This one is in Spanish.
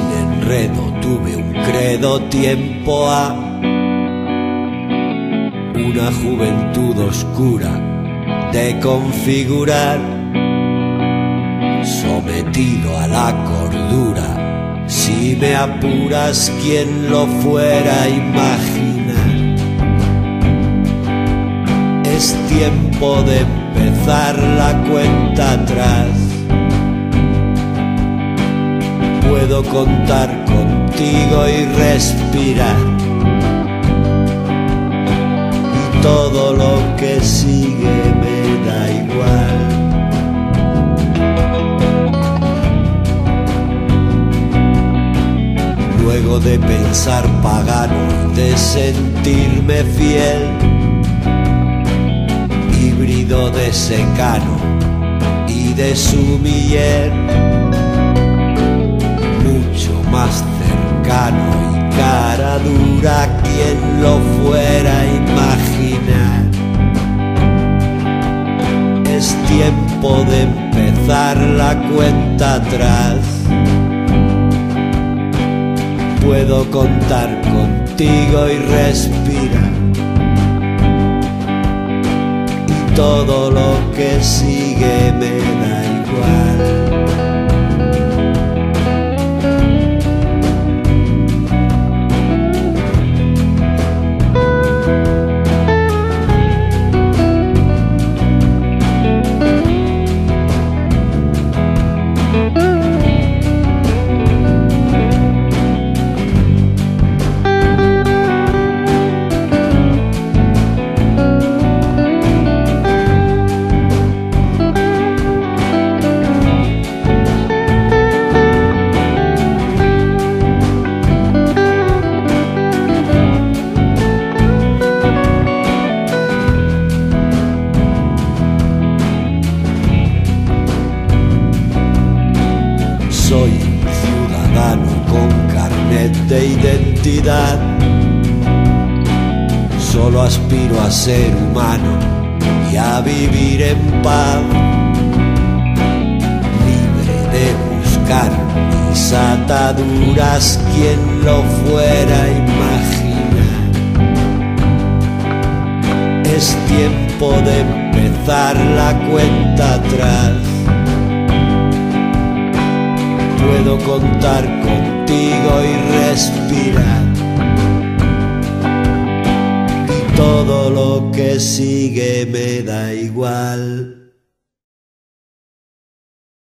enredo tuve un credo tiempo a una juventud oscura de configurar, sometido a la cordura, si me apuras, quien lo fuera a imaginar. Es tiempo de empezar la cuenta atrás. Puedo contar contigo y respirar. Todo lo que sigue me da igual. Luego de pensar pagano, de sentirme fiel, híbrido de secano y de sumiller, más cercano y cara dura quien lo fuera a imaginar. Es tiempo de empezar la cuenta atrás. Puedo contar contigo y respirar. Y todo lo que sigue me da igual. Soy ciudadano con carnet de identidad. Solo aspiro a ser humano y a vivir en paz. Libre de buscar mis ataduras, quien lo fuera a imaginar. Es tiempo de empezar la cuenta atrás puedo contar contigo y respirar. Y todo lo que sigue me da igual.